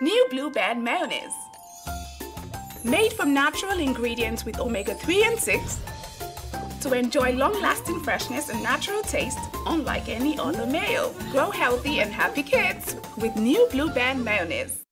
New Blue Band Mayonnaise. Made from natural ingredients with omega-3 and 6 to enjoy long-lasting freshness and natural taste unlike any other mayo. Grow healthy and happy kids with New Blue Band Mayonnaise.